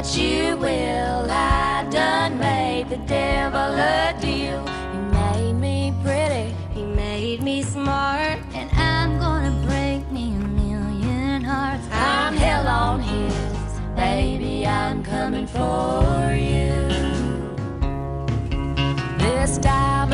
what you will. I done made the devil a deal. He made me pretty, he made me smart, And I'm gonna break me a million hearts. I'm hell on his, baby. I'm coming for you. This time.